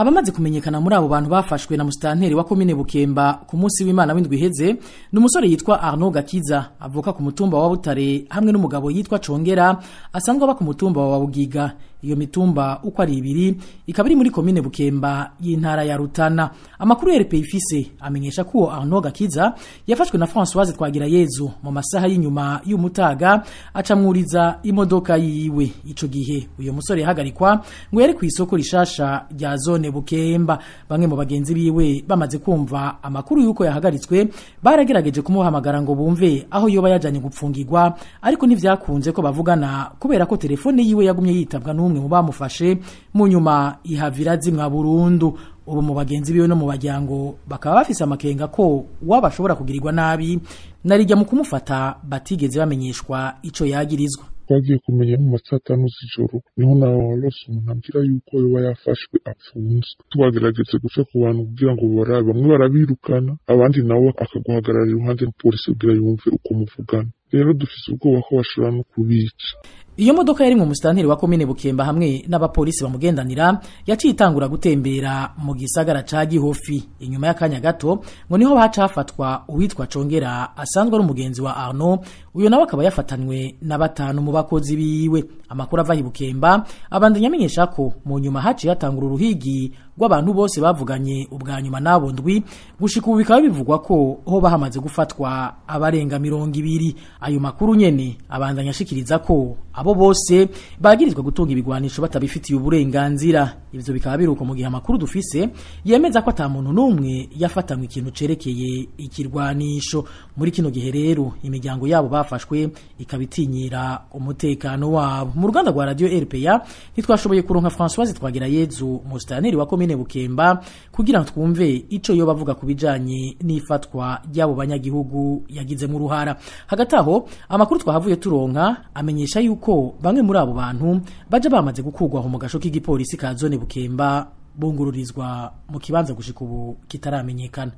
abamaze kumenyekana muri abo bantu bafashwe na musitanteri wa komine bukemba ku munsi w'imana w'indwi iheze ni umusore yitwa arnaud gakiza. Avuka ku mutumba wa butare hamwe n'umugabo yitwa congera asanzwe aba ku mutumba wa bugiga. Iyo mitumba uko ari ibiri ikaba iri muri komine bukemba y'intara ya rutana. Amakuru rp ifise amenyesha ko uwo arnaud gakiza yafashwe na françoise twagira yezu mu masaha y'inyuma y'umutaga acamwuriza imodoka yiwe. Ico gihe uyo musore yahagarikwa ngo yari ku isoko rishasha rya zone bukemba. Bamwe mu bagenzi biwe bamaze kumva amakuru y'uko yahagaritswe baragerageje kumuhamagara ngo bumve aho yoba yajanye gupfungirwa ariko ntivyakunze ko bavugana kubera ko telefone yiwe yagumye yitabwa n'umwe mu bamufashe mu nyuma ihavira zimwa burundu. Ubu mu bagenzi biwe no mu bajyango bakaba bafise amakenga ko waba ashobora kugirirwa nabi narijya mu kumufata batigeze bamenyeshwa ico yagirizwa. Twagiye kumenya mu masaa tanu z'ijoro ni ho nawe warose umuntu ambwira yuko yoba yafashwe apfunzwe tubagerageze guca ku bantu kugira ngo barabe. Bamwe barabirukana abandi nawe akaguhagarara iruhande polisi kugira yumve uko muvugana. Rero dufise ubwoba ko bashobora no kubica. Iyo modoka yari mu musitanteri wa komine bukemba hamwe n'abapolisi bamugendanira yaciye itangura gutembera mu gisagara ca gihofi. Inyuma y'akanya gato ngo ni ho baca hafatwa uwitwa congera asanzwe ari umugenzi wa arno uyo nawe akaba yafatanywe na batanu mu bakozi biwe. Amakuru ava bukemba abandanya amenyesha ko mu nyuma haciye hatangura uruhigi rw'abantu bose bavuganye ubwa nyuma n'abo ndwi gushika ubu bikaba bivugwa ko hoba hamaze gufatwa abarenga mirongo ibiri. Ayo makuru nyene abandanya ashikiriza ko abo bose bagirizwa gutunga ibigwanisho batabifitiye uburenganzira. Ivyo bikaba biruko mu gihe amakuru dufise yemeza ko ata muntu n'umwe yafatanywe ikintu cerekeye ikirwanisho. Muri kino gihe rero imiryango yabo bafashwe ikaba itinyira umutekano wabo. Mu ruganda rwa radio RPA ntitwashoboye kuronka Françoise twagira yezu musitanteri wa komine bukemba kugira twumve ico yo bavuga ku bijanye n'ifatwa ry'abo banyagihugu yagizemo uruhara hagati aho amakuru twahavuye turonka amenyesha yuko bamwe muri abo bantu baja bamaze gukurwaho mu gasho k'igipolisi ka zone bukemba bungururizwa mu kibanza gushika ubu kitaramenyekana